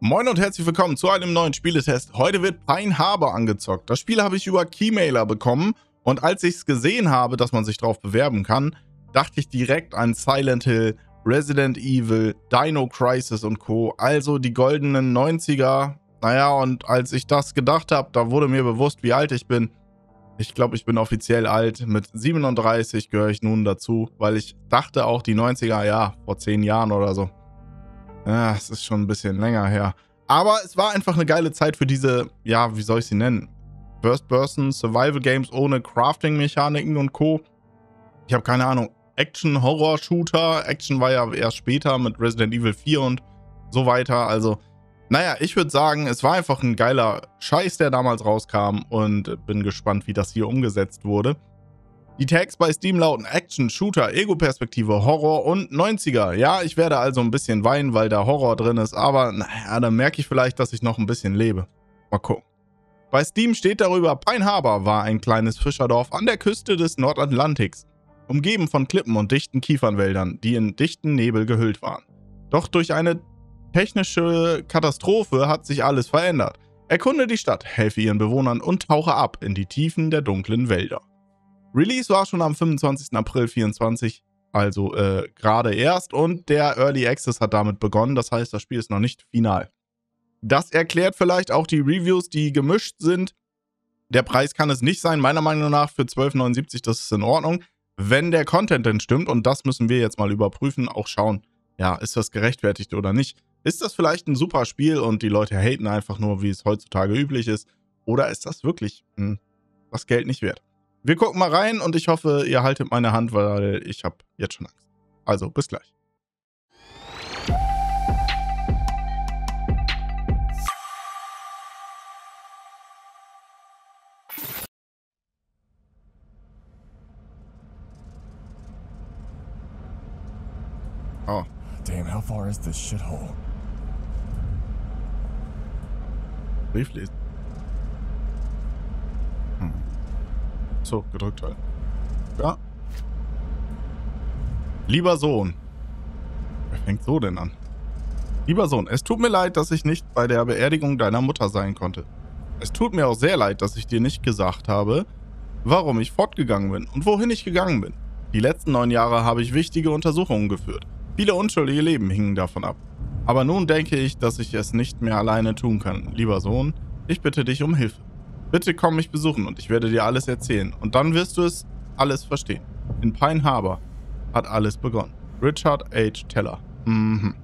Moin und herzlich willkommen zu einem neuen Spieletest. Heute wird Pine Harbor angezockt. Das Spiel habe ich über Keymailer bekommen und als ich es gesehen habe, dass man sich darauf bewerben kann, dachte ich direkt an Silent Hill, Resident Evil, Dino Crisis und Co. Also die goldenen 90er. Naja, und als ich das gedacht habe, da wurde mir bewusst, wie alt ich bin. Ich glaube, ich bin offiziell alt. Mit 37 gehöre ich nun dazu, weil ich dachte auch die 90er, ja, vor 10 Jahren oder so. Ja, es ist schon ein bisschen länger her. Aber es war einfach eine geile Zeit für diese, ja, wie soll ich sie nennen? First-Person Survival Games ohne Crafting-Mechaniken und Co. Ich habe keine Ahnung. Action-Horror-Shooter. Action war ja erst später mit Resident Evil 4 und so weiter. Also, naja, ich würde sagen, es war einfach ein geiler Scheiß, der damals rauskam und bin gespannt, wie das hier umgesetzt wurde. Die Tags bei Steam lauten Action, Shooter, Ego-Perspektive, Horror und 90er. Ja, ich werde also ein bisschen weinen, weil da Horror drin ist, aber naja, dann merke ich vielleicht, dass ich noch ein bisschen lebe. Mal gucken. Bei Steam steht darüber, Pine Harbor war ein kleines Fischerdorf an der Küste des Nordatlantiks, umgeben von Klippen und dichten Kiefernwäldern, die in dichten Nebel gehüllt waren. Doch durch eine technische Katastrophe hat sich alles verändert. Erkunde die Stadt, helfe ihren Bewohnern und tauche ab in die Tiefen der dunklen Wälder. Release war schon am 25. April 24, also äh, gerade erst und der Early Access hat damit begonnen, das heißt, das Spiel ist noch nicht final. Das erklärt vielleicht auch die Reviews, die gemischt sind. Der Preis kann es nicht sein, meiner Meinung nach für 12,79, das ist in Ordnung. Wenn der Content denn stimmt, und das müssen wir jetzt mal überprüfen, auch schauen, ja, ist das gerechtfertigt oder nicht. Ist das vielleicht ein super Spiel und die Leute haten einfach nur, wie es heutzutage üblich ist? Oder ist das wirklich hm, das Geld nicht wert? Wir gucken mal rein und ich hoffe, ihr haltet meine Hand, weil ich habe jetzt schon Angst. Also, bis gleich. Oh. Damn, how far is this shithole? Brief lesen. Hm. So, gedrückt halt. Ja. Lieber Sohn. Wer fängt so denn an? Lieber Sohn, es tut mir leid, dass ich nicht bei der Beerdigung deiner Mutter sein konnte. Es tut mir auch sehr leid, dass ich dir nicht gesagt habe, warum ich fortgegangen bin und wohin ich gegangen bin. Die letzten neun Jahre habe ich wichtige Untersuchungen geführt. Viele unschuldige Leben hingen davon ab. Aber nun denke ich, dass ich es nicht mehr alleine tun kann. Lieber Sohn, ich bitte dich um Hilfe. Bitte komm mich besuchen und ich werde dir alles erzählen. Und dann wirst du es alles verstehen. In Pine Harbor hat alles begonnen. Richard H. Teller. Mhm.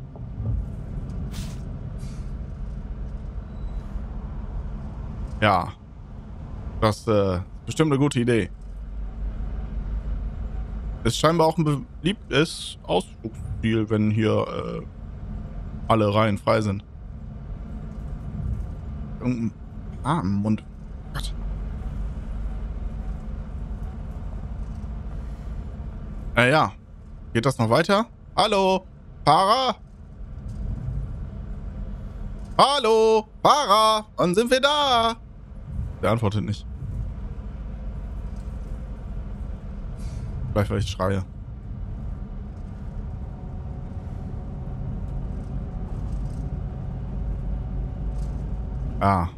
Ja. Das äh, ist bestimmt eine gute Idee. Ist scheinbar auch ein beliebtes Ausflugsziel, wenn hier äh, alle Reihen frei sind. Irgendein Arm im Mund. Naja. Äh, Geht das noch weiter? Hallo? Fahrer? Hallo? Fahrer? Wann sind wir da? Der antwortet nicht. Vielleicht, weil ich schreie. Ah.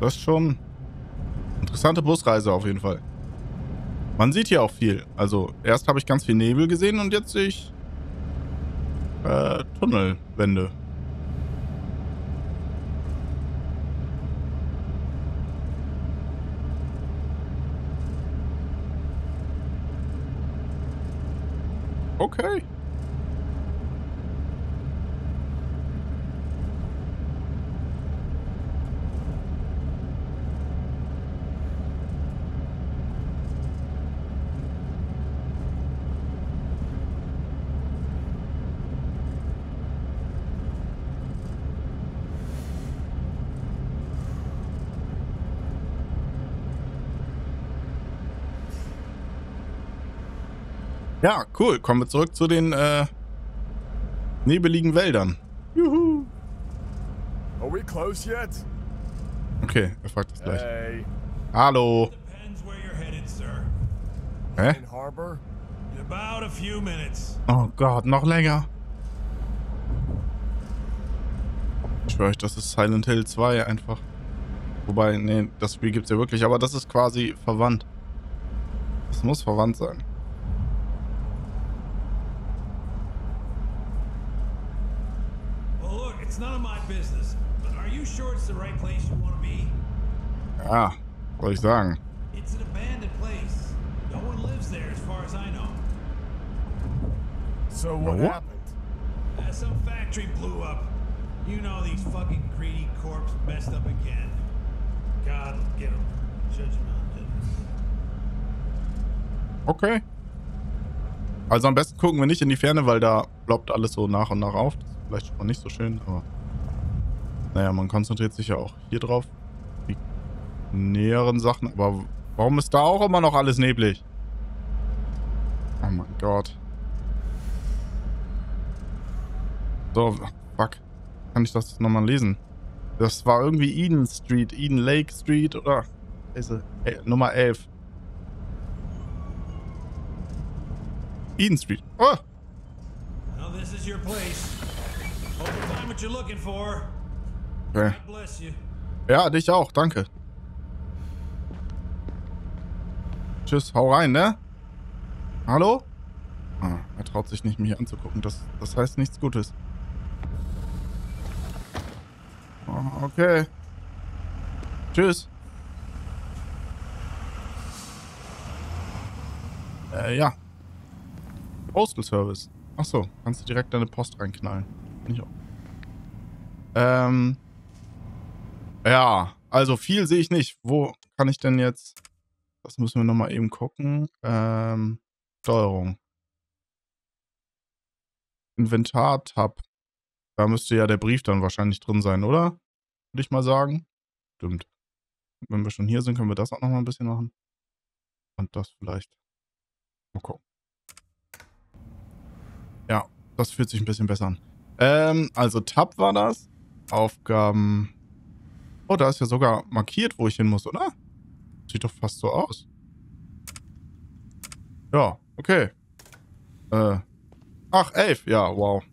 Das ist schon interessante Busreise auf jeden Fall. Man sieht hier auch viel. Also erst habe ich ganz viel Nebel gesehen und jetzt sehe ich äh, Tunnelwände. Okay. Ja, cool. Kommen wir zurück zu den äh, nebeligen Wäldern. Juhu. Are we close yet? Okay, er fragt das gleich. Hey. Hallo. Depends where you're headed, sir. Hä? In harbor? In about a few minutes. Oh Gott, noch länger. Ich schwöre euch, das ist Silent Hill 2 einfach. Wobei, nee, das Spiel gibt's ja wirklich, aber das ist quasi verwandt. Das muss verwandt sein. It's none of my business. But are you sure it's the right place you want to be? Ja, soll ich sagen. It's an abandoned place. No one lives there, as far as I know. So what what? happened? Uh, some factory blew up. You know these fucking greedy corps messed up again. God get them. Judgment. Okay. Also am besten gucken wir nicht in die Ferne, weil da ploppt alles so nach und nach auf. Das vielleicht mal nicht so schön, aber... Naja, man konzentriert sich ja auch hier drauf. Die näheren Sachen. Aber warum ist da auch immer noch alles neblig? Oh mein Gott. So, fuck. Kann ich das nochmal lesen? Das war irgendwie Eden Street, Eden Lake Street oder... Scheiße. Ey, Nummer 11. Eden Street. Oh, Well, this is your place. Okay. Ja, dich auch, danke. Tschüss, hau rein, ne? Hallo? Ah, er traut sich nicht, mich anzugucken. Das, das heißt nichts Gutes. Ah, okay. Tschüss. Äh, ja. Postal Service. Achso, kannst du direkt deine Post reinknallen. Bin ich auch. Ähm. Ja, also viel sehe ich nicht. Wo kann ich denn jetzt... Das müssen wir nochmal eben gucken. Ähm, Steuerung. Inventar-Tab. Da müsste ja der Brief dann wahrscheinlich drin sein, oder? Würde ich mal sagen. Stimmt. Wenn wir schon hier sind, können wir das auch nochmal ein bisschen machen. Und das vielleicht. Mal gucken. Ja, das fühlt sich ein bisschen besser an. Ähm, also Tab war das. Aufgaben. Oh, da ist ja sogar markiert, wo ich hin muss, oder? Sieht doch fast so aus. Ja, okay. Äh. Ach, elf. Ja, wow.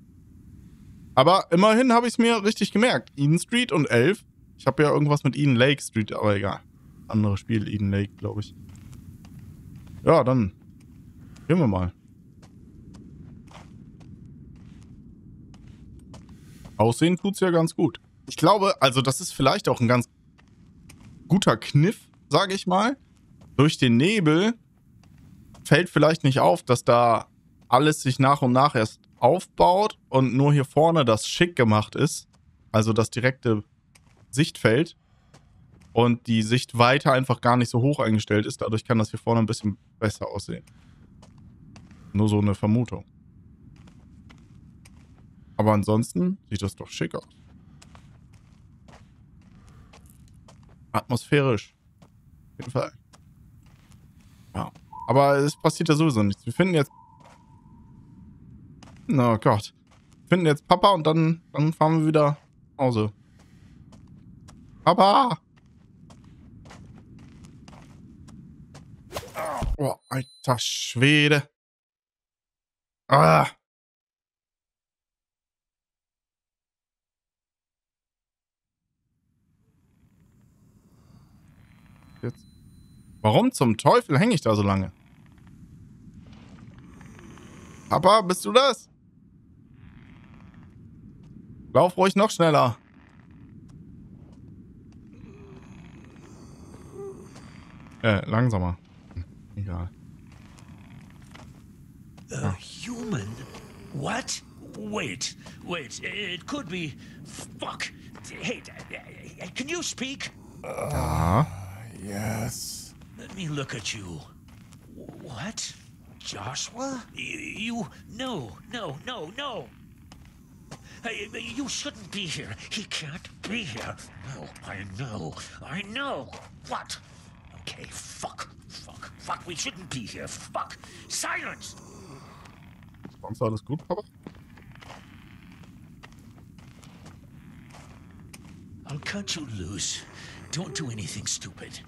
Aber immerhin habe ich es mir richtig gemerkt. Eden Street und elf. Ich habe ja irgendwas mit Eden Lake Street, aber egal. Anderes Spiel, Eden Lake, glaube ich. Ja, dann gehen wir mal. Aussehen tut's ja ganz gut. Ich glaube, also das ist vielleicht auch ein ganz guter Kniff, sage ich mal. Durch den Nebel fällt vielleicht nicht auf, dass da alles sich nach und nach erst aufbaut und nur hier vorne das schick gemacht ist. Also das direkte Sichtfeld. Und die Sichtweite einfach gar nicht so hoch eingestellt ist. Dadurch kann das hier vorne ein bisschen besser aussehen. Nur so eine Vermutung. Aber ansonsten sieht das doch schick aus. Atmosphärisch. Auf jeden Fall. Ja. Aber es passiert ja sowieso nichts. Wir finden jetzt. Oh Gott. Wir finden jetzt Papa und dann, dann fahren wir wieder nach Hause. Papa! Oh, alter Schwede. Ah! Jetzt. Warum zum Teufel hänge ich da so lange? Papa, bist du das? Lauf ruhig noch schneller. Äh, langsamer. Hm, Egal. A human? What? Wait, wait. It could be. Fuck. Hey, uh, can you speak? Ah. Yes. Let me look at you. What? Joshua? You, you no, no, no, no. You shouldn't be here. He can't be here. No, I know. I know. What? Okay, fuck. Fuck. Fuck. We shouldn't be here. Fuck. Silence! Sonst alles gut, Papa? I'll cut you loose. Don't do anything stupid.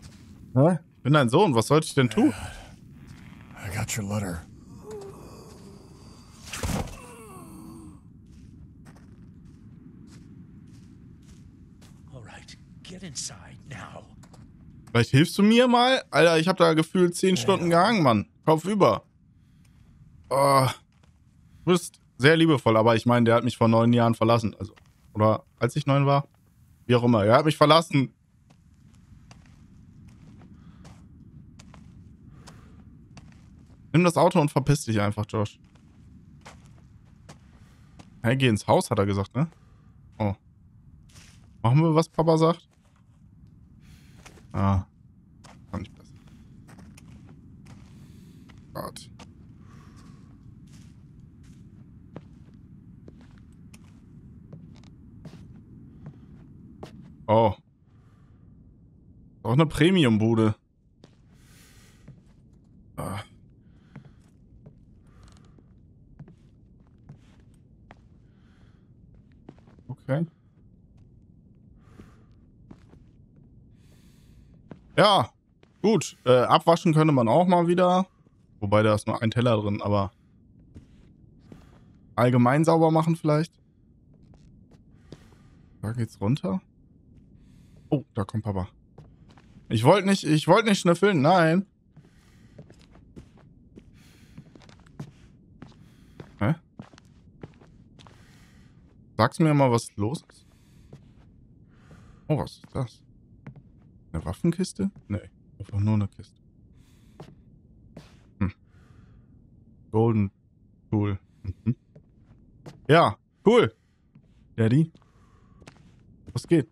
Hä? Bin dein Sohn, was sollte ich denn tun? I got your letter. Get inside now. Vielleicht hilfst du mir mal? Alter, ich habe da gefühlt 10 Stunden gehangen, Mann. Kopf über. Oh, du bist sehr liebevoll, aber ich meine, der hat mich vor neun Jahren verlassen. Also, oder als ich neun war? Wie auch immer. Er hat mich verlassen. Nimm das Auto und verpiss dich einfach, Josh. Hey, geh ins Haus, hat er gesagt, ne? Oh. Machen wir, was Papa sagt? Ah. Kann nicht besser. Gott. Oh. Auch eine Premium-Bude. Ah. Okay. Ja, gut. Äh, abwaschen könnte man auch mal wieder. Wobei da ist nur ein Teller drin, aber allgemein sauber machen vielleicht. Da geht's runter. Oh, da kommt Papa. Ich wollte nicht, ich wollte nicht schnüffeln, nein. Hä? Sagst mir mal, was los ist? Oh, was ist das? Eine Waffenkiste? Nee, einfach nur eine Kiste. Hm. Golden Tool. Mhm. Ja, cool. Daddy. Was geht?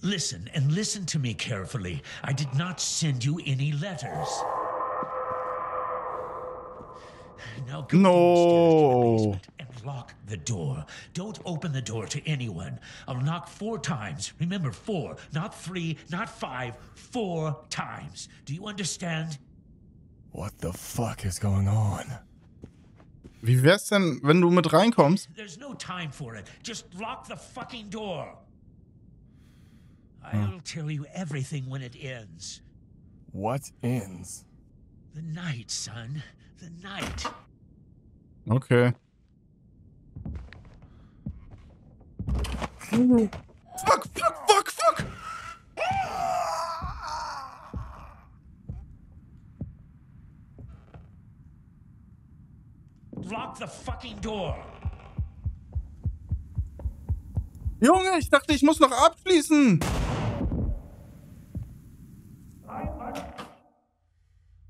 Listen, and listen to me carefully. I did not send you any letters. Go No. downstairs to the and lock the door. Don't open the door to anyone. I'll knock four times. Remember, four, not three, not five, four times. Do you understand? What the fuck is going on? Wie wär's denn, wenn du mit reinkommst? There's no time for it. Just lock the fucking door. I'll tell you everything when it ends. What ends? The night, son. The night. Okay. Fuck, fuck, fuck, fuck! Lock the fucking door. Junge, ich dachte, ich muss noch abschließen.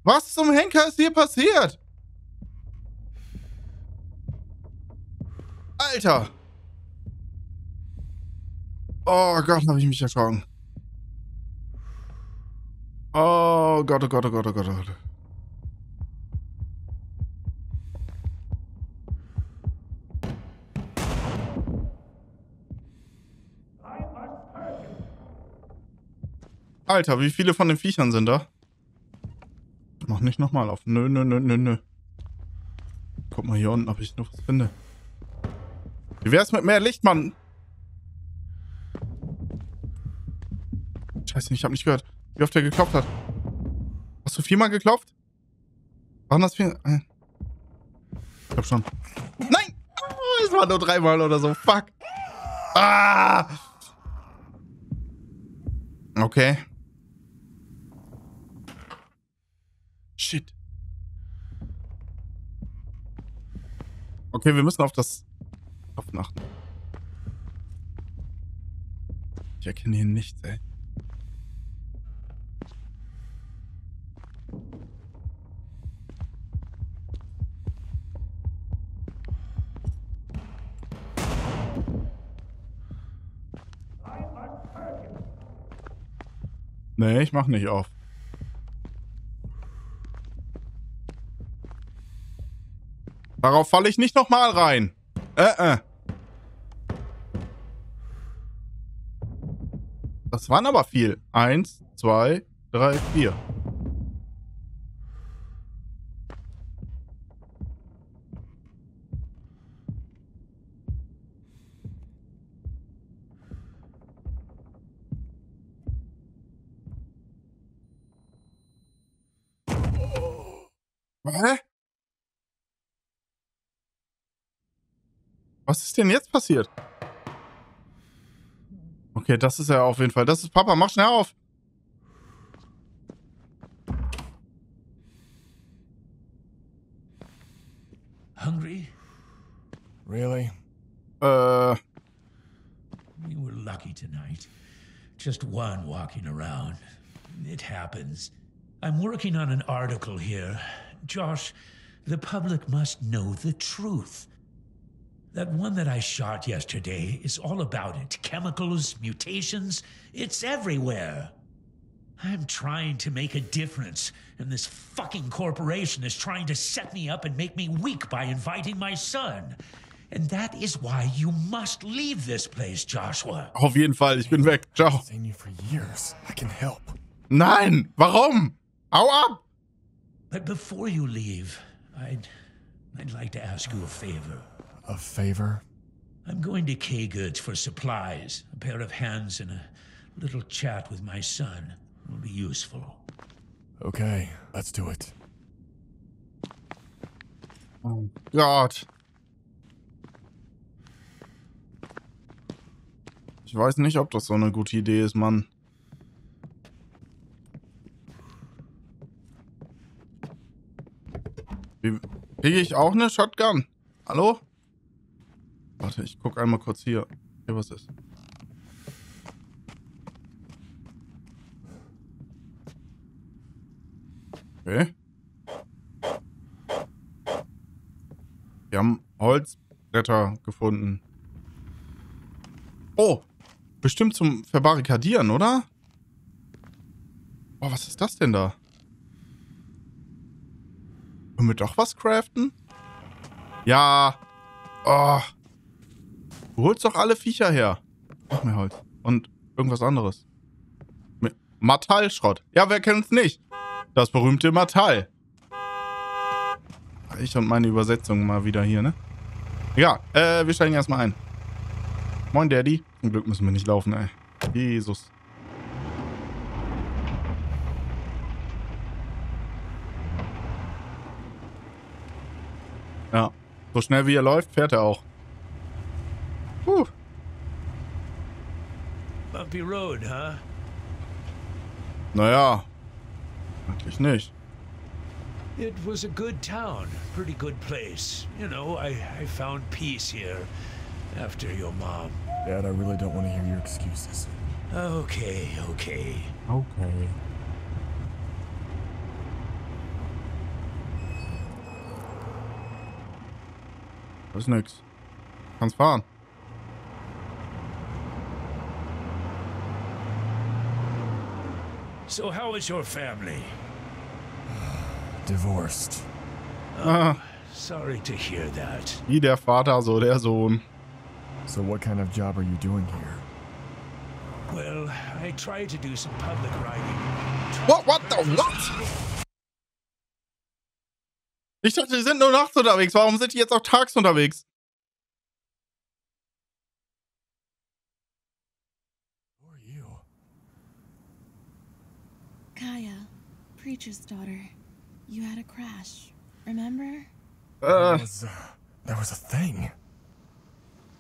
Was zum Henker ist hier passiert? Alter. Oh Gott, habe ich mich erschrocken. Oh Gott, oh Gott, oh Gott, oh Gott, oh Gott. Alter, wie viele von den Viechern sind da? Mach nicht nochmal auf. Nö, nö, nö, nö, nö. Guck mal hier unten, ob ich noch was finde. Wie wär's mit mehr Licht, Mann? Scheiße, ich hab nicht gehört, wie oft er geklopft hat. Hast du viermal geklopft? Waren das vier? Äh. Ich glaub schon. Nein! Oh, es war nur dreimal oder so. Fuck. Ah! Okay. Shit. Okay, wir müssen auf das Achten. Ich erkenne hier nichts, ey. Nee, ich mach nicht auf. Darauf falle ich nicht nochmal rein. Äh, äh. Das waren aber viel. Eins, zwei, drei, vier. Hä? Was ist denn jetzt passiert? Okay, das ist ja auf jeden Fall. Das ist Papa, mach schnell auf. Hungry? Really? Äh, You were lucky tonight. Just one walking around. It happens. I'm working on an article here. Josh, the public must know the truth. That one that I shot yesterday is all about it. Chemicals, mutations, it's everywhere. I'm trying to make a difference, and this fucking corporation is trying to set me up and make me weak by inviting my son. And that is why you must leave this place, Joshua. auf jeden Fall, ich bin weg. Ciao. Seen you for years. I can help. Nein, warum? Hau ab! But before you leave, I'd I'd like to ask you a favor. A favor? I'm going to K Goods for supplies. A pair of hands and a little chat with my son will be useful. Okay, let's do it. Gott. Ich weiß nicht, ob das so eine gute Idee ist, Mann. Wie- Kriege ich auch eine Shotgun? Hallo? Warte, ich guck einmal kurz hier. Hier was ist. Okay. Wir haben Holzbretter gefunden. Oh, bestimmt zum Verbarrikadieren, oder? Oh, was ist das denn da? Können wir doch was craften? Ja. Oh. Du holst doch alle Viecher her. Noch mehr Holz. Und irgendwas anderes. Metallschrott. Ja, wer kennt's nicht? Das berühmte Metall. Ich und meine Übersetzung mal wieder hier, ne? Ja, äh, wir steigen erstmal ein. Moin, Daddy. Zum Glück müssen wir nicht laufen, ey. Jesus. Ja. So schnell wie er läuft, fährt er auch. Puh. Bumpy road, huh? Naja. Eigentlich nicht. It was a good town, pretty good place. You know, I, I found peace here after your mom. Dad, I really don't want to hear your excuses. Okay, okay. Okay. Das ist nix. Kannst fahren. So, how is your family? Divorced. Ah, Sorry to hear that. wie der Vater, so der Sohn. So what kind of job are you doing here? Well, I try to do some public writing. What, what the, what? Ich dachte, die sind nur nachts unterwegs. Warum sind die jetzt auch tags unterwegs? Who are you? Kaya, preacher's daughter. You had a crash, remember? There Äh, was, uh, there was a thing.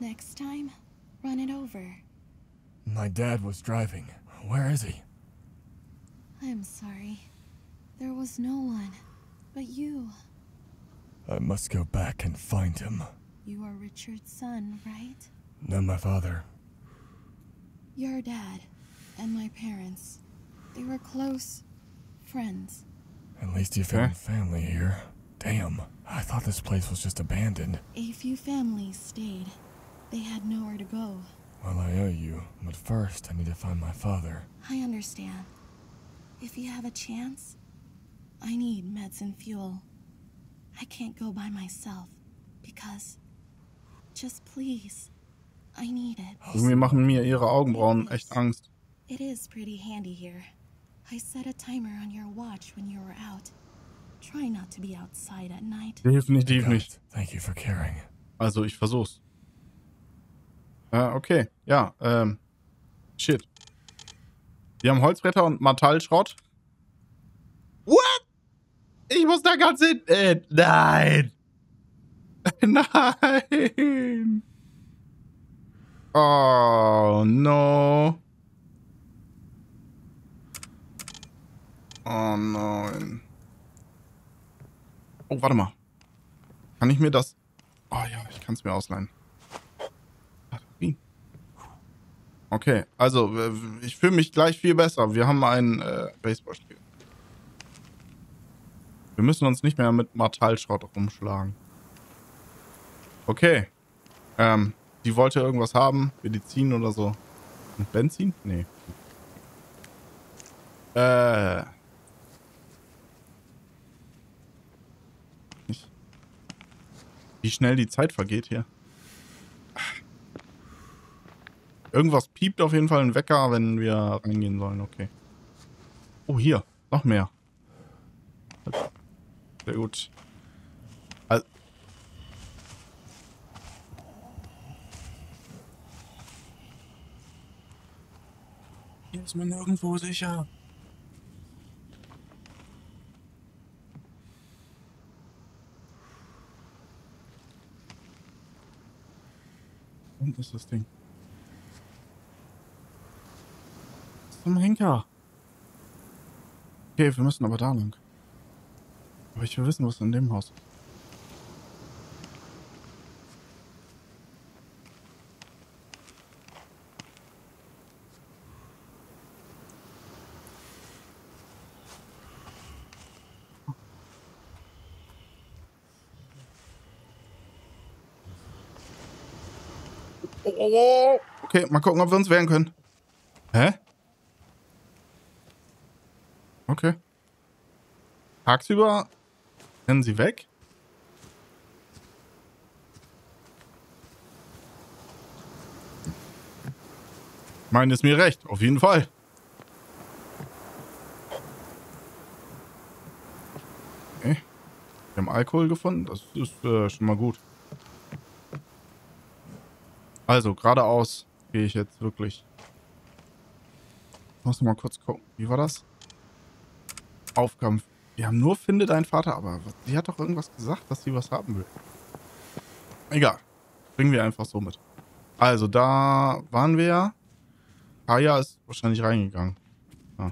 Next time, run it over. My dad was driving. Where is he? I'm sorry. There was no one but you. I must go back and find him. You are Richard's son, right? Not my father. Your dad and my parents. They were close friends. At least you found family here. Damn, I thought this place was just abandoned. A few families stayed. They had nowhere to go. Well, I owe you, but first I need to find my father. I understand. If you have a chance, I need meds and fuel. I can't go by myself because. Just please. I need it. irgendwie machen mir ihre Augenbrauen echt Angst. It is pretty handy here. I set a timer on your watch when you were out. Try not to be outside at night. Definitiv Got nicht. Thank you for caring. Also, ich versuch's. Äh, okay. Ja, ähm. Shit. Die haben Holzbretter und Metallschrott. What? Ich muss da ganz hin. Äh, nein. nein. Oh, no. Oh nein. Oh, warte mal. Kann ich mir das... Oh ja, ich kann es mir ausleihen. Okay, also ich fühle mich gleich viel besser. Wir haben einen äh, Baseballspiel. Wir müssen uns nicht mehr mit Metallschrott rumschlagen. Okay. Ähm, die wollte irgendwas haben. Medizin oder so. Und Benzin? Nee. Äh. Wie schnell die Zeit vergeht hier. Irgendwas piept auf jeden Fall ein Wecker, wenn wir reingehen sollen. Okay. Oh, hier. Noch mehr. Sehr gut. Hier ist man nirgendwo sicher. Und ist das Ding? Zum Henker? Okay, wir müssen aber da lang. Aber ich will wissen, was in dem Haus ist. Okay, mal gucken, ob wir uns wehren können. Hä? Okay. Tagsüber rennen sie weg. Meinen ist mir recht, auf jeden Fall. Okay. Wir haben Alkohol gefunden, das ist äh, schon mal gut. Also, geradeaus gehe ich jetzt wirklich. Ich muss mal kurz gucken. Wie war das? Aufgaben. Wir haben nur Finde deinen Vater, aber sie hat doch irgendwas gesagt, dass sie was haben will. Egal. Bringen wir einfach so mit. Also, da waren wir. Kaya ist wahrscheinlich reingegangen. Ah.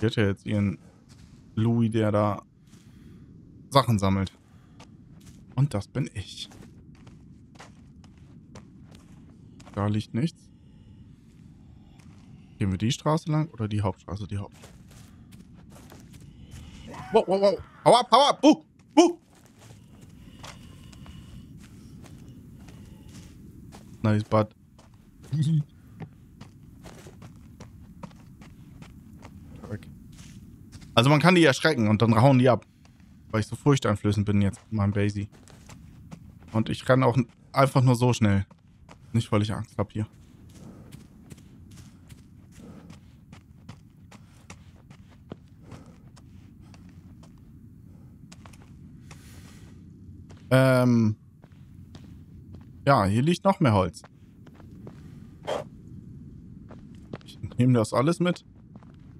Die hat ja jetzt ihren Louis, der da Sachen sammelt. Und das bin ich. Da liegt nichts. Gehen wir die Straße lang oder die Hauptstraße? Die Hauptstraße. Wow, wow, wow. Hau ab, hau ab. Buh, buh. Nice, bud. Also man kann die erschrecken und dann hauen die ab. Weil ich so furchteinflößend bin jetzt mit meinem Basie. Und ich renne auch einfach nur so schnell. Nicht, weil ich Angst habe hier. Ähm. Ja, hier liegt noch mehr Holz. Ich nehme das alles mit.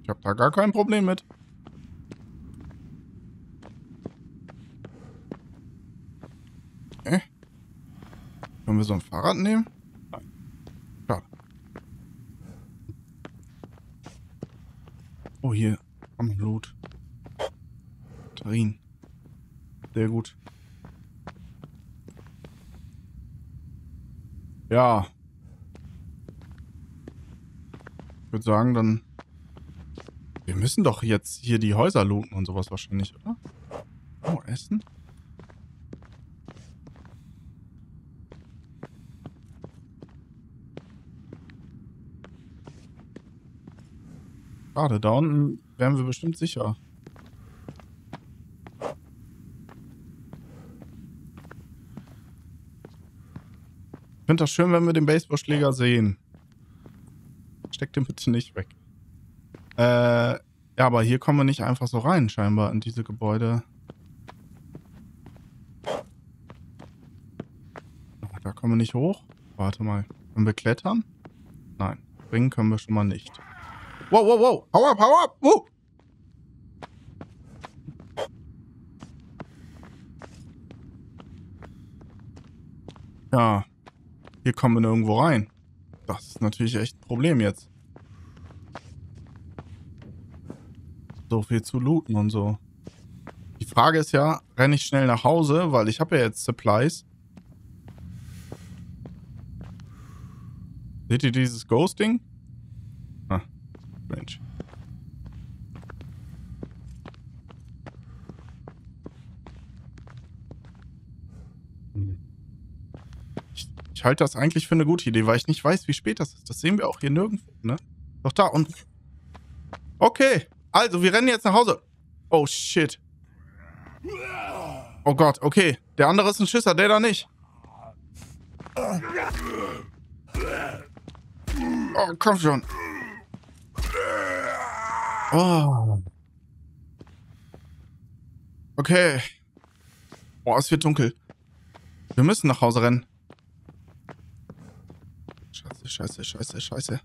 Ich habe da gar kein Problem mit. Okay. Können wir so ein Fahrrad nehmen? Schade. Oh, hier. Am Blut. Batterien. Sehr gut. Ja. Ich würde sagen, dann... Wir müssen doch jetzt hier die Häuser looten und sowas wahrscheinlich, oder? Oh, Essen? Schade, da unten wären wir bestimmt sicher. Ich finde das schön, wenn wir den Baseballschläger sehen. Steck den bitte nicht weg. Äh, ja, aber hier kommen wir nicht einfach so rein, scheinbar, in diese Gebäude. Da kommen wir nicht hoch. Warte mal. Können wir klettern? Nein. Springen können wir schon mal nicht. Wow, wow, wow. Hau ab, hau ab. Uh. Ja. Hier kommen wir nirgendwo rein. Das ist natürlich echt ein Problem jetzt. so viel zu looten und so. Die Frage ist ja, renne ich schnell nach Hause, weil ich habe ja jetzt Supplies. Seht ihr dieses Ghosting? Mensch. Ich, ich halte das eigentlich für eine gute Idee, weil ich nicht weiß, wie spät das ist. Das sehen wir auch hier nirgendwo, ne? Doch da und... Okay, also wir rennen jetzt nach Hause. Oh, shit. Oh Gott, okay. Der andere ist ein Schisser, der da nicht. Oh, komm schon. Oh. Okay. Oh, es wird dunkel. Wir müssen nach Hause rennen. Scheiße, scheiße, scheiße, scheiße.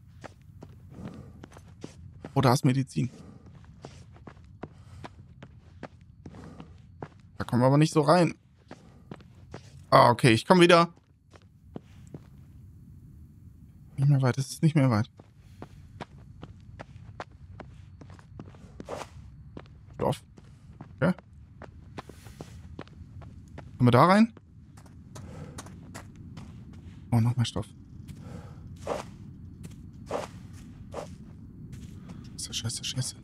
Oh, da ist Medizin. Da kommen wir aber nicht so rein. Ah, okay, ich komme wieder. Nicht mehr weit, es ist nicht mehr weit. Stoff. Okay. Kommen wir da rein? Oh, noch mehr Stoff. Scheiße, scheiße, scheiße.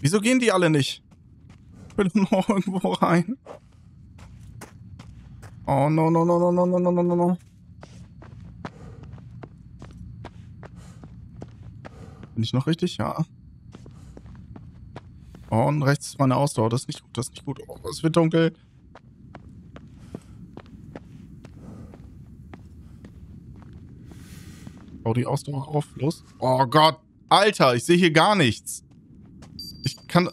Wieso gehen die alle nicht? Ich will noch irgendwo rein. Oh, no, no, no, no, no, no, no, no, no. Bin ich noch richtig? Ja. Und rechts ist meine Ausdauer. Das ist nicht gut, das ist nicht gut. Oh, es wird dunkel. Bau die Ausdauer auf. Los. Oh Gott. Alter, ich sehe hier gar nichts. Ich kann...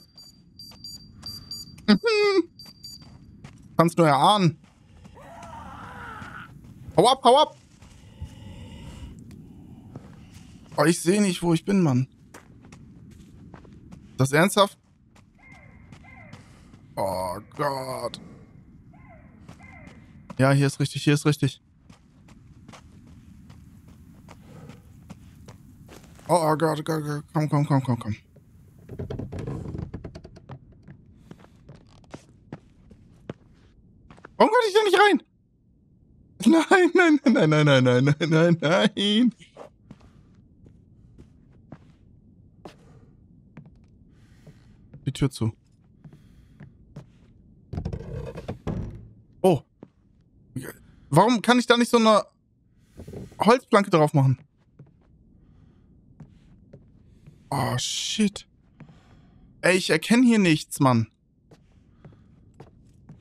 Kannst nur erahnen. Hau ab, hau ab. Oh, ich sehe nicht, wo ich bin, Mann. Das ernsthaft? Oh Gott. Ja, hier ist richtig, hier ist richtig. Oh, oh Gott, oh Gott, oh Gott, komm, komm, komm, komm, komm. Warum kann ich da nicht rein? Nein, nein, nein, nein, nein, nein, nein, nein, nein. Die Tür zu. Oh. Warum kann ich da nicht so eine Holzplanke drauf machen? Oh, shit. Ey, ich erkenne hier nichts, Mann.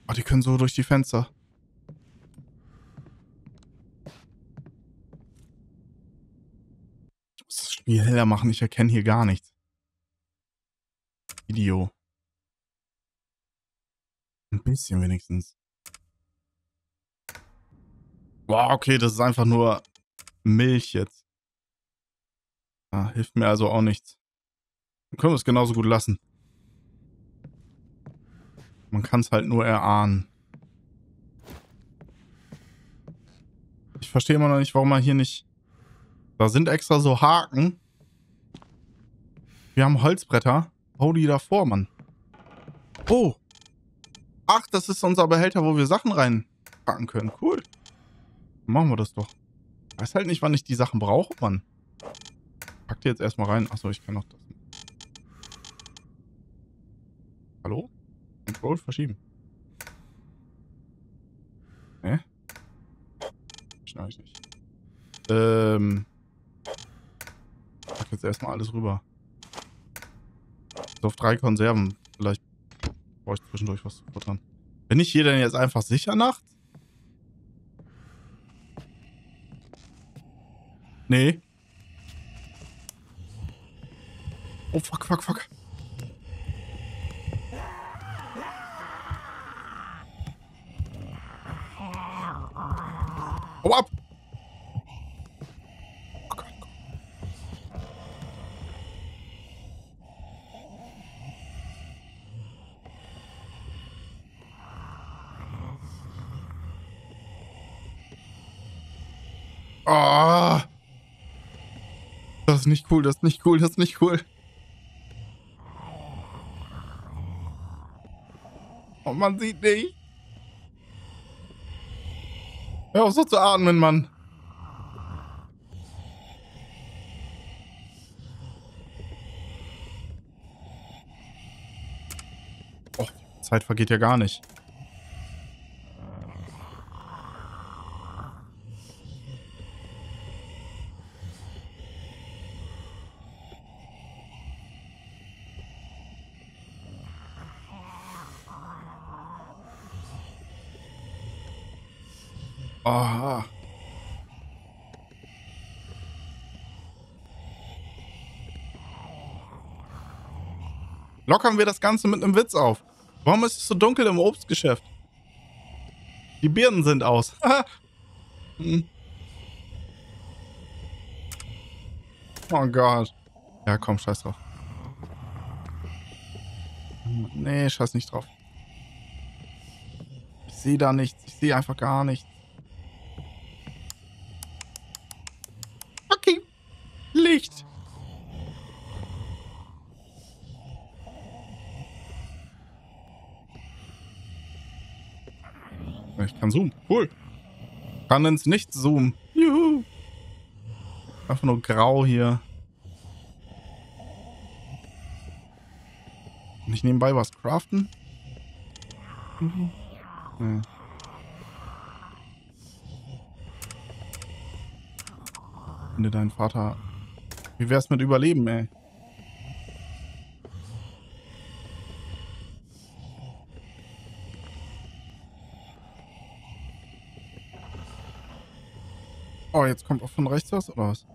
Oh, die können so durch die Fenster. Ich muss das Spiel heller machen. Ich erkenne hier gar nichts. Video. Ein bisschen wenigstens. Wow, okay, das ist einfach nur Milch jetzt. Ah, hilft mir also auch nichts. Dann können wir es genauso gut lassen. Man kann es halt nur erahnen. Ich verstehe immer noch nicht, warum man hier nicht... Da sind extra so Haken. Wir haben Holzbretter. Hau die davor, Mann. Oh. Ach, das ist unser Behälter, wo wir Sachen reinpacken können. Cool. Machen wir das doch. Weiß halt nicht, wann ich die Sachen brauche, Mann. Pack die jetzt erstmal rein. Achso, ich kann noch das. Hallo? Control verschieben. Hä? Schneide ich nicht. Ähm. Pack jetzt erstmal alles rüber. So auf drei Konserven. Vielleicht brauche ich zwischendurch was zu futtern. Bin ich hier denn jetzt einfach sicher nachts? Nee. Oh, fuck, fuck, fuck. Hau ab! Oh Gott, Gott. Das ist nicht cool, das ist nicht cool, das ist nicht cool. Oh, man sieht dich. Hör auf so zu atmen, Mann. Oh, Zeit vergeht ja gar nicht. Lockern wir das Ganze mit einem Witz auf. Warum ist es so dunkel im Obstgeschäft? Die Birnen sind aus. Hm. oh Gott. Ja, komm, scheiß drauf. Nee, scheiß nicht drauf. Ich sehe da nichts. Ich sehe einfach gar nichts. Okay. Licht. Ich kann zoomen. Cool. Kann ins Nichts zoomen. Juhu. Einfach nur grau hier. Nicht nebenbei was craften? Mhm. Nee. Finde deinen Vater. Wie wär's mit Überleben, ey? Jetzt kommt auch von rechts was, oder was?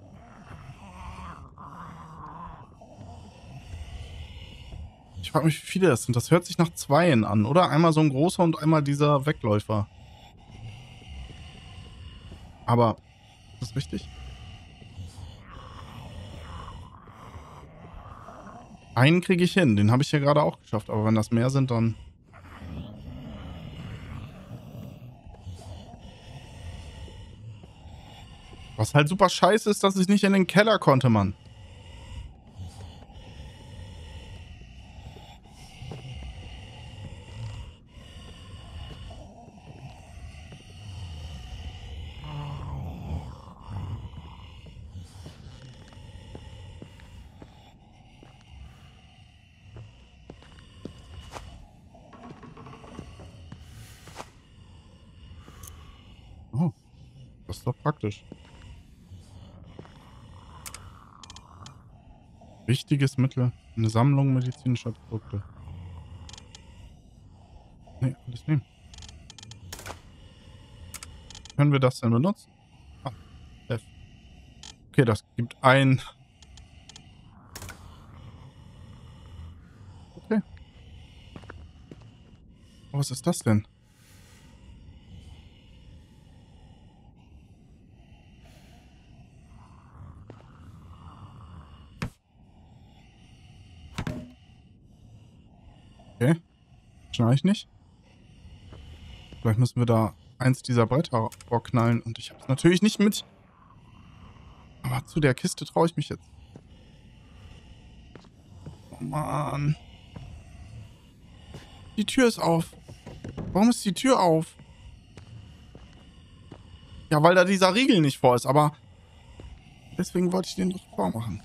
Ich frage mich, wie viele das sind. Das hört sich nach Zweien an, oder? Einmal so ein großer und einmal dieser Wegläufer. Aber, ist das richtig? Einen kriege ich hin. Den habe ich ja gerade auch geschafft. Aber wenn das mehr sind, dann... Was halt super scheiße ist, dass ich nicht in den Keller konnte, Mann. Oh, das ist doch praktisch. Wichtiges Mittel. Eine Sammlung medizinischer Produkte. Nee, alles nehmen. Können wir das denn benutzen? Ah, F. Okay, das gibt ein... Okay. Was ist das denn? Okay. Schnall ich nicht. Vielleicht müssen wir da eins dieser Bretter vorknallen. Und ich habe es natürlich nicht mit. Aber zu der Kiste traue ich mich jetzt. Oh Mann. Die Tür ist auf. Warum ist die Tür auf? Ja, weil da dieser Riegel nicht vor ist, aber deswegen wollte ich den doch vormachen.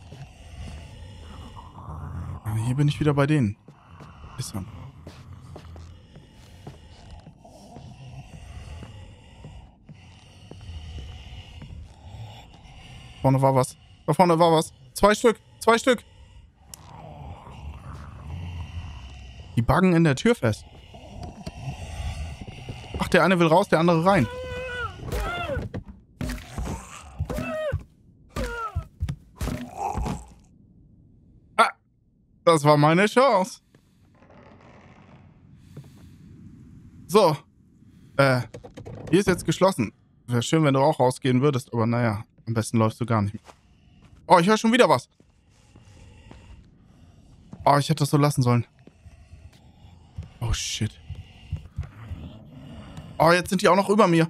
Hier bin ich wieder bei denen. Ist er. Vorne war was. Da vorne war was. Zwei Stück. Zwei Stück. Die baggen in der Tür fest. Ach, der eine will raus, der andere rein. Ah, das war meine Chance. So. Äh, hier ist jetzt geschlossen. Wäre schön, wenn du auch rausgehen würdest, aber naja, am besten läufst du gar nicht mehr. Oh, ich höre schon wieder was. Oh, ich hätte das so lassen sollen. Oh, shit. Oh, jetzt sind die auch noch über mir.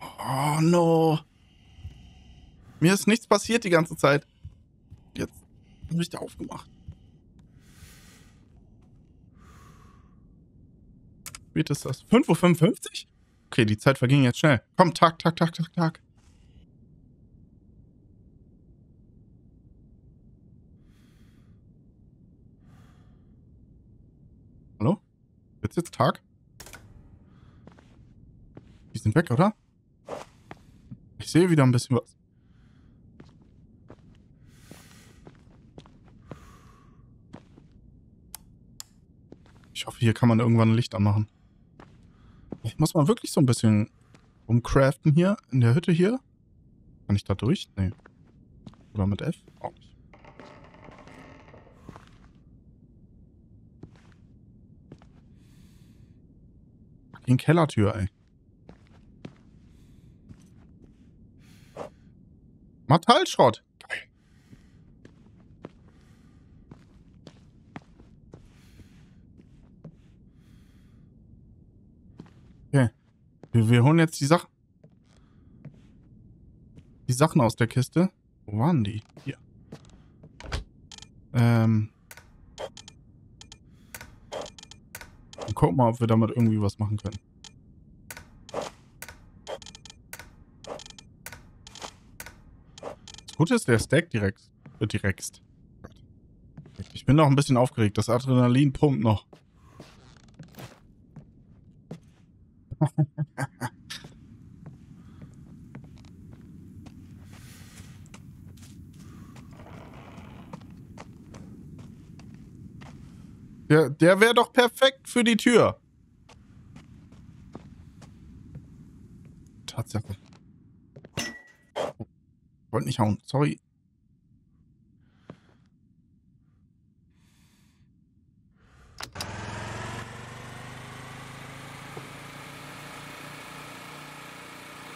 Oh, no. Mir ist nichts passiert die ganze Zeit. Jetzt habe ich da aufgemacht. spät ist das? 5.55 Uhr? Okay, die Zeit verging jetzt schnell. Komm, Tag, Tag, Tag, Tag, Tag. Hallo? Wird's jetzt Tag? Die sind weg, oder? Ich sehe wieder ein bisschen was. Ich hoffe, hier kann man irgendwann ein Licht anmachen. Muss mal wirklich so ein bisschen umcraften hier, in der Hütte hier. Kann ich da durch? Nee. Oder mit F? Auch nicht. Fucking Kellertür, ey. Metallschrott. Geil. Okay. Wir, holen jetzt die Sachen. Die Sachen aus der Kiste. Wo waren die? Hier. Ähm. Und gucken mal, ob wir damit irgendwie was machen können. Das Gute ist, der Stack direkt. Wird direkt. Ich bin noch ein bisschen aufgeregt. Das Adrenalin pumpt noch. Der, der wäre doch perfekt für die Tür. Tatsache. Wollte nicht hauen, sorry.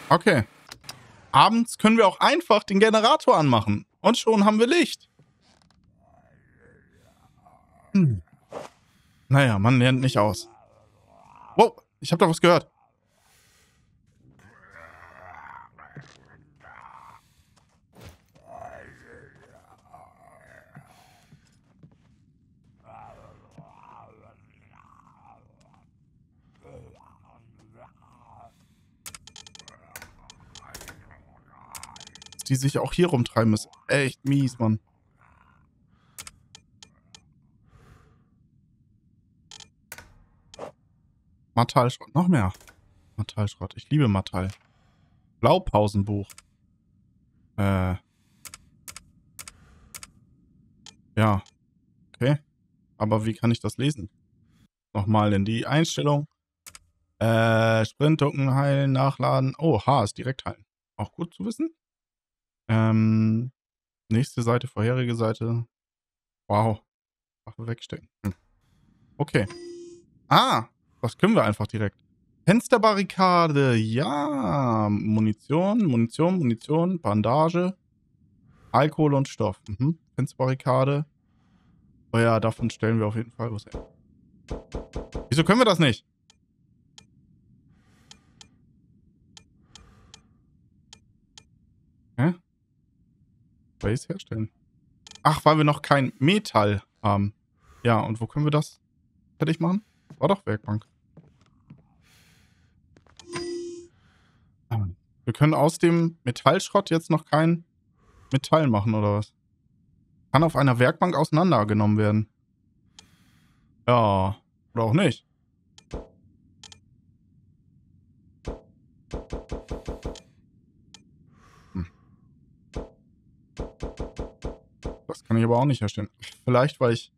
Okay. Abends können wir auch einfach den Generator anmachen. Und schon haben wir Licht. Hm. Naja, man lernt nicht aus. Wow, ich habe da was gehört. Die sich auch hier rumtreiben, ist echt mies, Mann. Mattalschrott. Noch mehr. Mattalschrott. Ich liebe Mattal. Blaupausenbuch. Äh. Ja. Okay. Aber wie kann ich das lesen? Nochmal in die Einstellung. Äh, Sprinttoken heilen, nachladen. Oh, H ist direkt heilen. Auch gut zu wissen. Ähm, nächste Seite, vorherige Seite. Wow. Waffe wegstecken. Hm. Okay. Ah, das können wir einfach direkt. Fensterbarrikade, ja. Munition, Munition, Munition, Bandage, Alkohol und Stoff. Mhm. Fensterbarrikade. Oh ja, davon stellen wir auf jeden Fall was her. Wieso können wir das nicht? Hä? Base herstellen. Ach, weil wir noch kein Metall haben. Ja, und wo können wir das fertig machen? War doch Werkbank. Wir können aus dem Metallschrott jetzt noch kein Metall machen, oder was? Kann auf einer Werkbank auseinandergenommen werden. Ja, oder auch nicht. Hm. Das kann ich aber auch nicht herstellen. Vielleicht, weil ich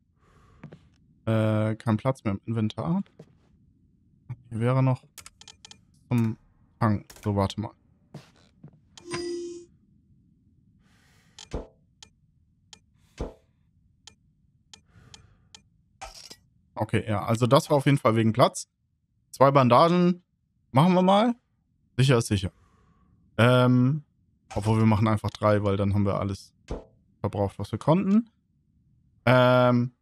äh, keinen Platz mehr im Inventar habe. Hier wäre noch zum Hang. So, warte mal. Okay, ja, also das war auf jeden Fall wegen Platz. Zwei Bandagen machen wir mal. Sicher ist sicher. Ähm, obwohl wir machen einfach drei, weil dann haben wir alles verbraucht, was wir konnten. Ähm,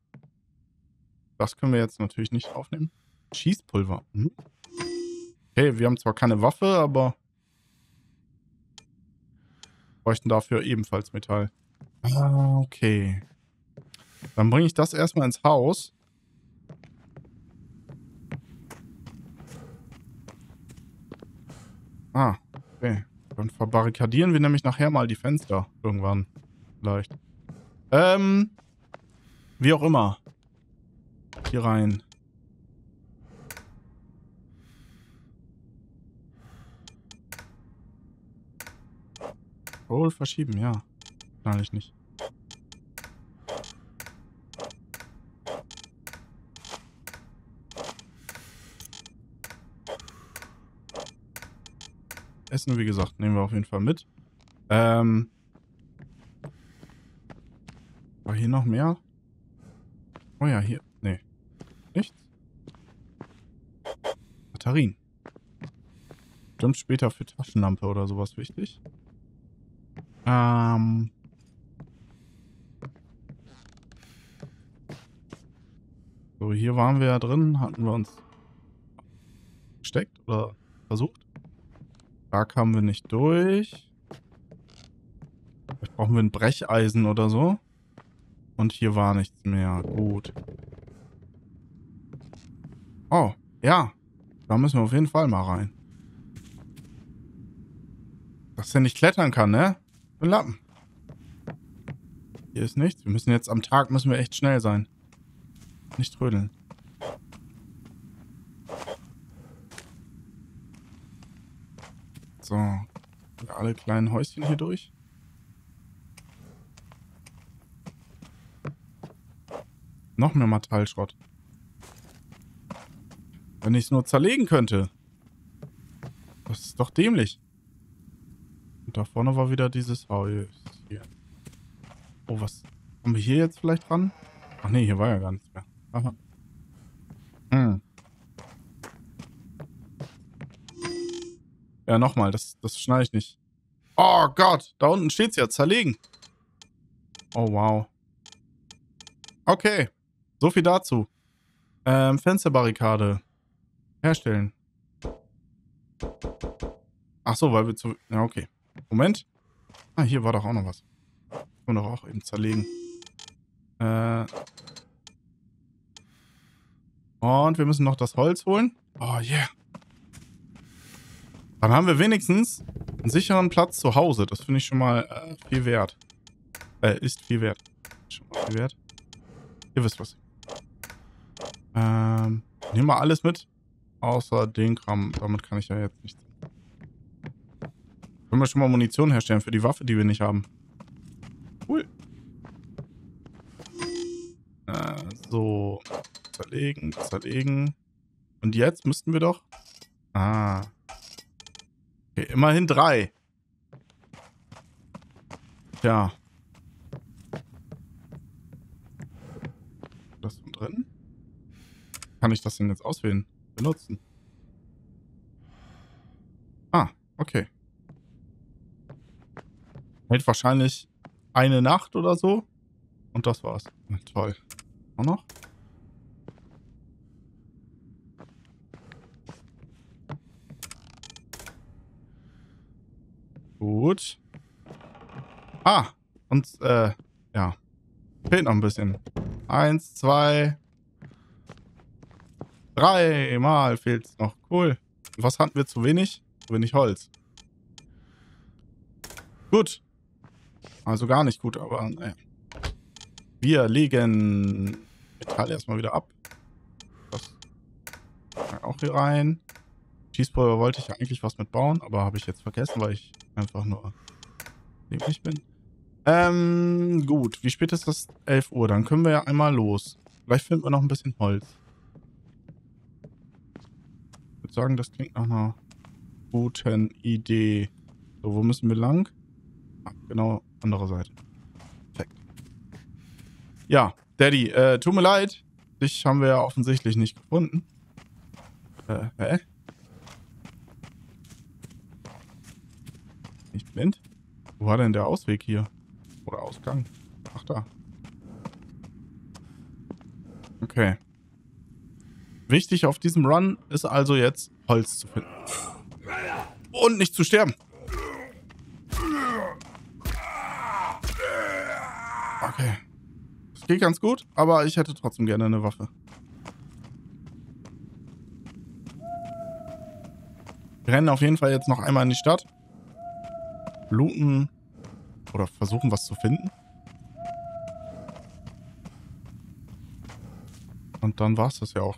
das können wir jetzt natürlich nicht aufnehmen. Schießpulver. Hm. Okay, wir haben zwar keine Waffe, aber bräuchten dafür ebenfalls Metall. Ah, okay. Dann bringe ich das erstmal ins Haus. Ah, okay. Dann verbarrikadieren wir nämlich nachher mal die Fenster. Irgendwann. Vielleicht. Ähm. Wie auch immer. Hier rein. Wohl verschieben, ja. Nein, ich nicht. Essen, wie gesagt, nehmen wir auf jeden Fall mit. Ähm. War hier noch mehr? Oh ja, hier. Nee. Nichts. Batterien. Stimmt später für Taschenlampe oder sowas wichtig. Ähm. So, hier waren wir ja drin. Hatten wir uns gesteckt oder versucht. Da kamen wir nicht durch. Vielleicht brauchen wir ein Brecheisen oder so. Und hier war nichts mehr. Gut. Oh, ja. Da müssen wir auf jeden Fall mal rein. Dass er nicht klettern kann, ne? Ein Lappen. Hier ist nichts. Wir müssen jetzt am Tag müssen wir echt schnell sein. Nicht trödeln. So. Alle kleinen Häuschen hier durch. Noch mehr Metallschrott. Wenn ich es nur zerlegen könnte. Das ist doch dämlich. Und da vorne war wieder dieses Haus hier. Oh, was? Kommen wir hier jetzt vielleicht dran? Ach nee, hier war ja gar nichts mehr. Aha. Hm. Ja, nochmal, das, das schneide ich nicht. Oh Gott, da unten steht's ja, zerlegen. Oh, wow. Okay, so viel dazu. Ähm, Fensterbarrikade. Herstellen. Ach so, weil wir zu... Ja, okay. Moment. Ah, hier war doch auch noch was. Können wir doch auch eben zerlegen. Äh... Und wir müssen noch das Holz holen. Oh, yeah. Dann haben wir wenigstens einen sicheren Platz zu Hause. Das finde ich schon mal äh, viel wert. Äh, ist viel wert. Schon mal viel wert. Ihr wisst was. Ähm, nehmen wir alles mit. Außer den Kram. Damit kann ich ja jetzt nichts. Können wir schon mal Munition herstellen für die Waffe, die wir nicht haben. Cool. Äh, so. Zerlegen, zerlegen. Und jetzt müssten wir doch... Ah. Okay, immerhin drei. Tja. Das von drin? Kann ich das denn jetzt auswählen? Benutzen. Ah, okay. Hält wahrscheinlich eine Nacht oder so. Und das war's. Toll. Auch noch? Gut. Ah, und, äh, ja. Fehlt noch ein bisschen. Eins, zwei, dreimal fehlt es noch. Cool. Was hatten wir zu wenig? Zu wenig Holz. Gut. Also gar nicht gut, aber naja. Wir legen Metall erstmal wieder ab. Das auch hier rein. Schießpulver wollte ich ja eigentlich was mitbauen, aber habe ich jetzt vergessen, weil ich einfach nur dämlich bin. Ähm, gut. Wie spät ist das? 11 Uhr. Dann können wir ja einmal los. Vielleicht finden wir noch ein bisschen Holz. Ich würde sagen, das klingt nach einer guten Idee. So, wo müssen wir lang? Ah, genau, andere Seite. Perfekt. Ja, Daddy, äh, tut mir leid. Dich haben wir ja offensichtlich nicht gefunden. Äh, hä? Nicht blind? Wo war denn der Ausweg hier? Oder Ausgang? Ach, da. Okay. Wichtig auf diesem Run ist also jetzt Holz zu finden. Und nicht zu sterben. Okay. Das geht ganz gut, aber ich hätte trotzdem gerne eine Waffe. Wir rennen auf jeden Fall jetzt noch einmal in die Stadt. Looten. Oder versuchen, was zu finden. Und dann war es das ja auch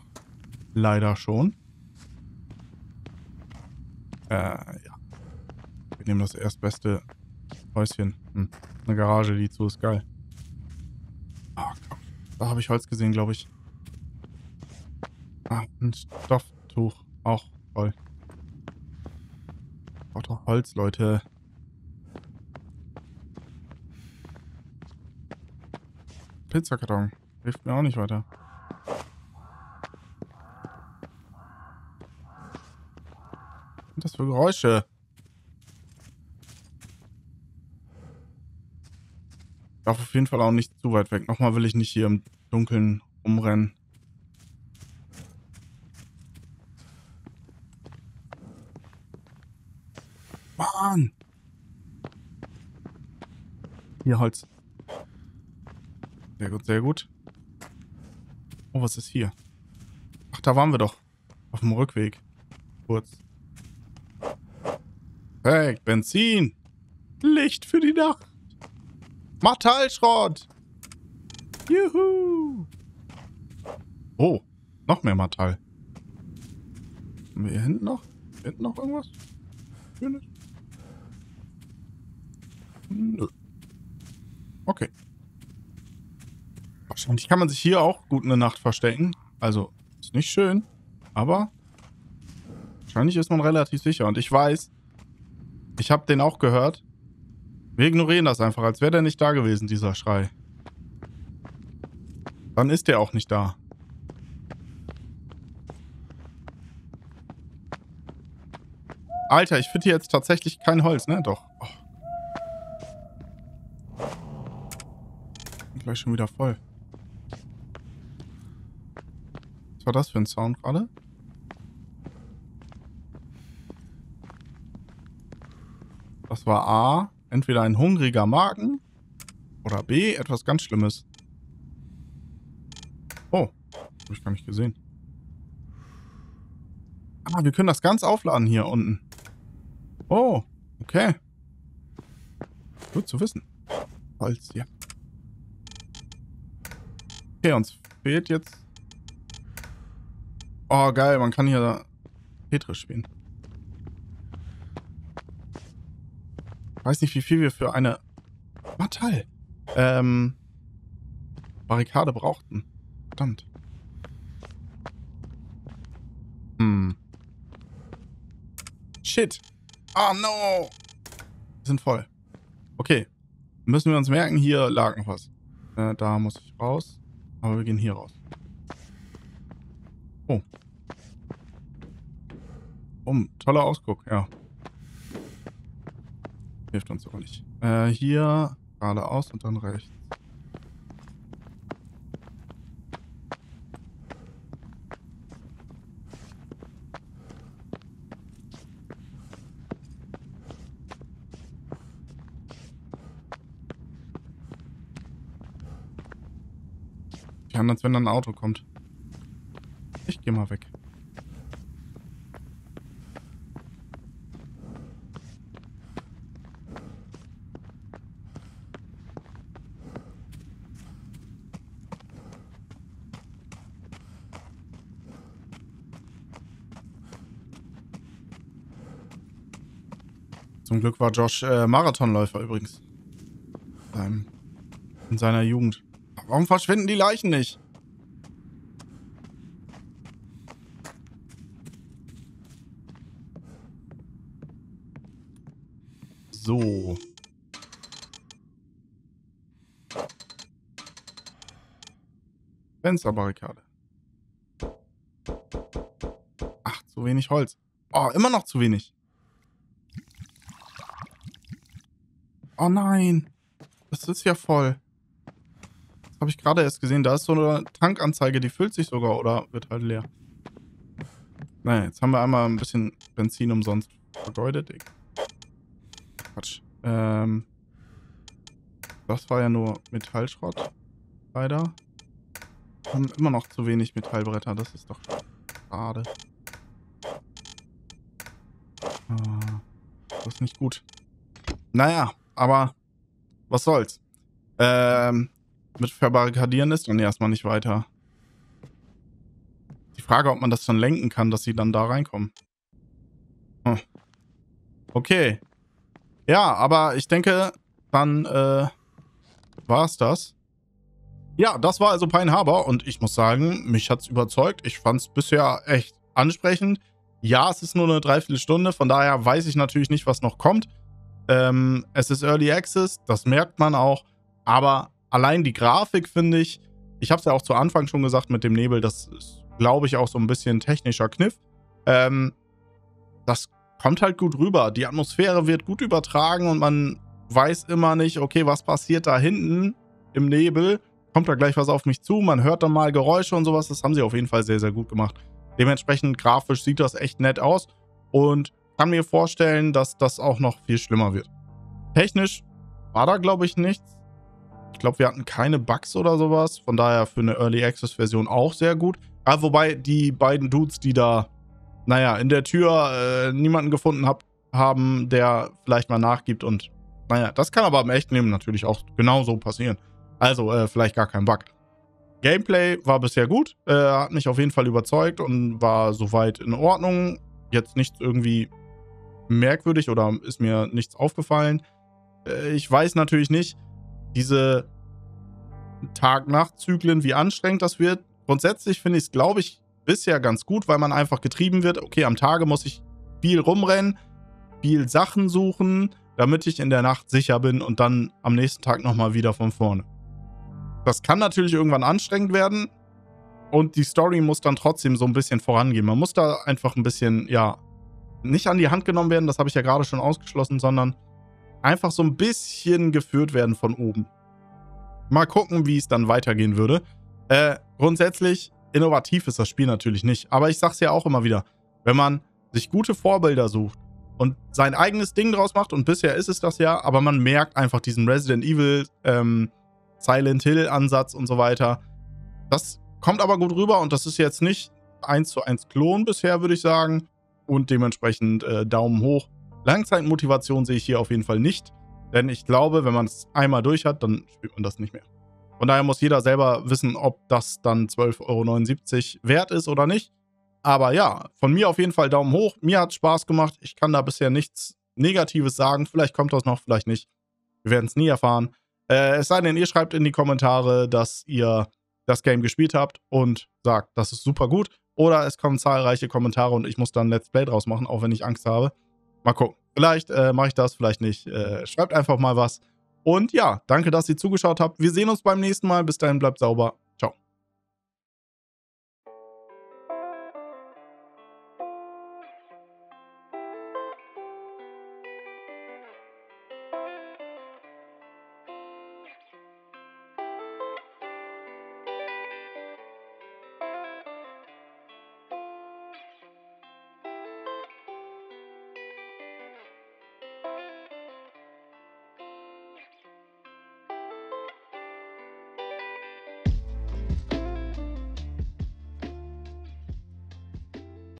leider schon. Äh, ja. Wir nehmen das erstbeste Häuschen. Hm. Eine Garage, die zu ist geil. Ah, komm. Da habe ich Holz gesehen, glaube ich. Ah, ein Stofftuch. Auch voll. Braucht doch Holz, Leute. Pizzakarton. Hilft mir auch nicht weiter. Was sind das für Geräusche? Darf auf jeden Fall auch nicht zu weit weg. Nochmal will ich nicht hier im Dunkeln rumrennen. Mann! Hier Holz. Sehr gut, sehr gut. Oh, was ist hier? Ach, da waren wir doch. Auf dem Rückweg. Kurz. Hey, Benzin. Licht für die Nacht. Metallschrott. Juhu. Oh, noch mehr Metall. Haben wir hier hinten noch? Hinten noch irgendwas? Schönes? Nö. Okay. Wahrscheinlich kann man sich hier auch gut eine Nacht verstecken. Also, ist nicht schön, aber wahrscheinlich ist man relativ sicher. Und ich weiß, ich habe den auch gehört. Wir ignorieren das einfach, als wäre der nicht da gewesen, dieser Schrei. Dann ist der auch nicht da. Alter, ich finde hier jetzt tatsächlich kein Holz, ne? Doch. Oh. Gleich schon wieder voll. Was war das für ein Sound gerade? Das war A, entweder ein hungriger Magen oder B, etwas ganz Schlimmes. Oh, habe ich gar nicht gesehen. Ah, wir können das ganz aufladen hier unten. Oh, okay. Gut zu wissen. Holz, ja. Okay, uns fehlt jetzt... Oh, geil, man kann hier Tetris spielen. weiß nicht, wie viel wir für eine Metall ähm, Barrikade brauchten. Verdammt. Hm. Shit. Oh no. Wir sind voll. Okay. Müssen wir uns merken, hier lag noch was. Äh, da muss ich raus. Aber wir gehen hier raus. Oh. Um, toller Ausguck, ja. Hilft uns aber nicht. Äh, hier geradeaus und dann rechts. Die haben, als wenn da ein Auto kommt. Ich geh mal weg. Glück war Josh äh, Marathonläufer übrigens. Ähm, in seiner Jugend. Warum verschwinden die Leichen nicht? So. Fensterbarrikade. Ach, zu wenig Holz. Oh, immer noch zu wenig. Oh nein. Das ist ja voll. Das habe ich gerade erst gesehen. Da ist so eine Tankanzeige, die füllt sich sogar oder wird halt leer. Naja, jetzt haben wir einmal ein bisschen Benzin umsonst vergeudet. Quatsch. Ähm. Das war ja nur Metallschrott. Leider. Wir haben immer noch zu wenig Metallbretter. Das ist doch schade. das ist nicht gut. Naja, aber was soll's. Ähm, mit Verbarrikadieren ist dann erstmal nicht weiter. Die Frage, ob man das dann lenken kann, dass sie dann da reinkommen. Hm. Okay. Ja, aber ich denke, dann äh, war es das. Ja, das war also Pine Harbor und ich muss sagen, mich hat's überzeugt. Ich fand's bisher echt ansprechend. Ja, es ist nur eine Dreiviertelstunde, von daher weiß ich natürlich nicht, was noch kommt. Ähm, es ist Early Access, das merkt man auch. Aber allein die Grafik finde ich, ich habe es ja auch zu Anfang schon gesagt mit dem Nebel, das ist, glaube ich, auch so ein bisschen technischer Kniff. Ähm, das kommt halt gut rüber. Die Atmosphäre wird gut übertragen und man weiß immer nicht, okay, was passiert da hinten im Nebel? Kommt da gleich was auf mich zu? Man hört dann mal Geräusche und sowas. Das haben sie auf jeden Fall sehr, sehr gut gemacht. Dementsprechend grafisch sieht das echt nett aus und kann mir vorstellen, dass das auch noch viel schlimmer wird. Technisch war da, glaube ich, nichts. Ich glaube, wir hatten keine Bugs oder sowas. Von daher für eine Early Access Version auch sehr gut. Aber wobei die beiden Dudes, die da, naja, in der Tür äh, niemanden gefunden hab, haben, der vielleicht mal nachgibt und, naja, das kann aber im echten Leben natürlich auch genauso passieren. Also, äh, vielleicht gar kein Bug. Gameplay war bisher gut, äh, hat mich auf jeden Fall überzeugt und war soweit in Ordnung. Jetzt nichts irgendwie merkwürdig oder ist mir nichts aufgefallen. Äh, ich weiß natürlich nicht, diese Tag-Nacht-Zyklen, wie anstrengend das wird. Grundsätzlich finde ich es, glaube ich, bisher ganz gut, weil man einfach getrieben wird. Okay, am Tage muss ich viel rumrennen, viel Sachen suchen, damit ich in der Nacht sicher bin und dann am nächsten Tag nochmal wieder von vorne. Das kann natürlich irgendwann anstrengend werden und die Story muss dann trotzdem so ein bisschen vorangehen. Man muss da einfach ein bisschen, ja, nicht an die Hand genommen werden, das habe ich ja gerade schon ausgeschlossen, sondern einfach so ein bisschen geführt werden von oben. Mal gucken, wie es dann weitergehen würde. Äh, grundsätzlich, innovativ ist das Spiel natürlich nicht. Aber ich sag's ja auch immer wieder, wenn man sich gute Vorbilder sucht und sein eigenes Ding draus macht, und bisher ist es das ja, aber man merkt einfach diesen Resident Evil, ähm, Silent Hill Ansatz und so weiter. Das kommt aber gut rüber und das ist jetzt nicht 1 zu 1 Klon bisher, würde ich sagen. Und dementsprechend äh, Daumen hoch. Langzeitmotivation sehe ich hier auf jeden Fall nicht. Denn ich glaube, wenn man es einmal durch hat, dann spielt man das nicht mehr. Von daher muss jeder selber wissen, ob das dann 12,79 Euro wert ist oder nicht. Aber ja, von mir auf jeden Fall Daumen hoch. Mir hat es Spaß gemacht. Ich kann da bisher nichts Negatives sagen. Vielleicht kommt das noch, vielleicht nicht. Wir werden es nie erfahren. Äh, es sei denn, ihr schreibt in die Kommentare, dass ihr das Game gespielt habt und sagt, das ist super gut. Oder es kommen zahlreiche Kommentare und ich muss dann Let's Play draus machen, auch wenn ich Angst habe. Mal gucken. Vielleicht äh, mache ich das, vielleicht nicht. Äh, schreibt einfach mal was. Und ja, danke, dass ihr zugeschaut habt. Wir sehen uns beim nächsten Mal. Bis dahin, bleibt sauber.